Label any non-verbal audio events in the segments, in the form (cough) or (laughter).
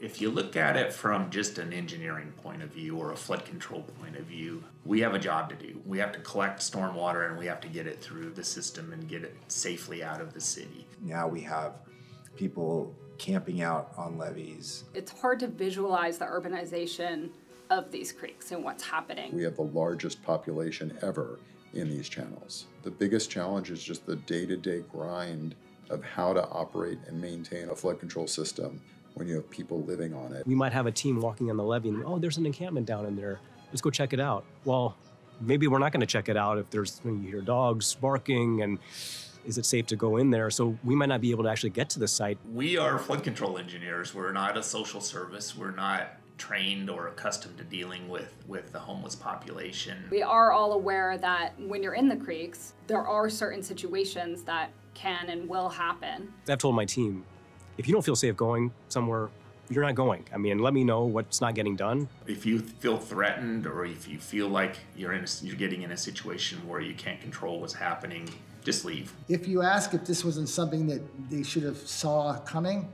If you look at it from just an engineering point of view or a flood control point of view, we have a job to do. We have to collect stormwater and we have to get it through the system and get it safely out of the city. Now we have people camping out on levees. It's hard to visualize the urbanization of these creeks and what's happening. We have the largest population ever in these channels. The biggest challenge is just the day to day grind of how to operate and maintain a flood control system when you have people living on it. We might have a team walking on the levee and, oh, there's an encampment down in there. Let's go check it out. Well, maybe we're not going to check it out if there's, you hear dogs barking and is it safe to go in there? So we might not be able to actually get to the site. We are flood control engineers. We're not a social service. We're not trained or accustomed to dealing with, with the homeless population. We are all aware that when you're in the creeks, there are certain situations that can and will happen. I've told my team, if you don't feel safe going somewhere, you're not going. I mean, let me know what's not getting done. If you feel threatened or if you feel like you're in a, you're getting in a situation where you can't control what's happening, just leave. If you ask if this wasn't something that they should have saw coming,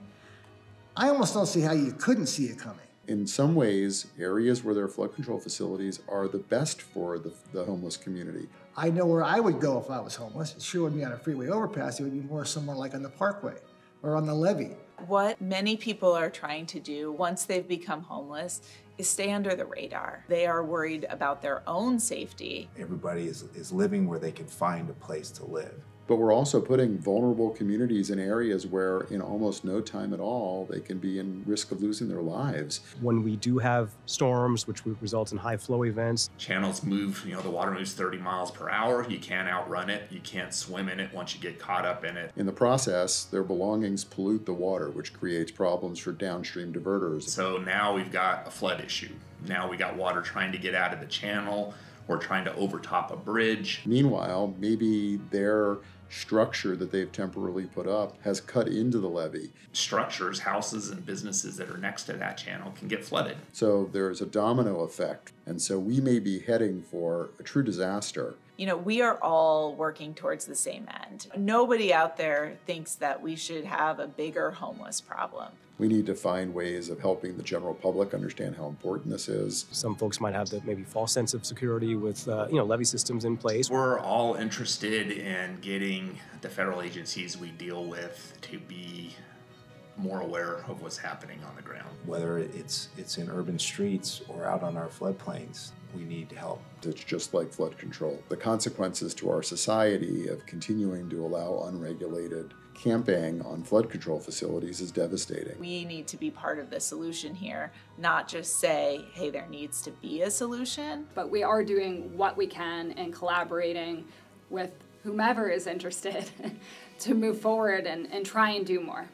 I almost don't see how you couldn't see it coming. In some ways, areas where there are flood control facilities are the best for the, the homeless community. I know where I would go if I was homeless. It sure wouldn't be on a freeway overpass. It would be more somewhere like on the parkway or on the levee. What many people are trying to do once they've become homeless stay under the radar. They are worried about their own safety. Everybody is, is living where they can find a place to live. But we're also putting vulnerable communities in areas where, in almost no time at all, they can be in risk of losing their lives. When we do have storms, which results in high flow events, channels move, you know, the water moves 30 miles per hour. You can't outrun it. You can't swim in it once you get caught up in it. In the process, their belongings pollute the water, which creates problems for downstream diverters. So now we've got a flood issue. Now we got water trying to get out of the channel or trying to overtop a bridge. Meanwhile, maybe their structure that they've temporarily put up has cut into the levee. Structures, houses, and businesses that are next to that channel can get flooded. So there's a domino effect. And so we may be heading for a true disaster. You know, we are all working towards the same end. Nobody out there thinks that we should have a bigger homeless problem. We need to find ways of helping the general public understand how important this is. Some folks might have the maybe false sense of security with uh, you know levee systems in place. We're all interested in getting the federal agencies we deal with to be more aware of what's happening on the ground. Whether it's it's in urban streets or out on our floodplains, we need help. It's just like flood control. The consequences to our society of continuing to allow unregulated camping on flood control facilities is devastating. We need to be part of the solution here, not just say, hey, there needs to be a solution. But we are doing what we can and collaborating with whomever is interested (laughs) to move forward and, and try and do more.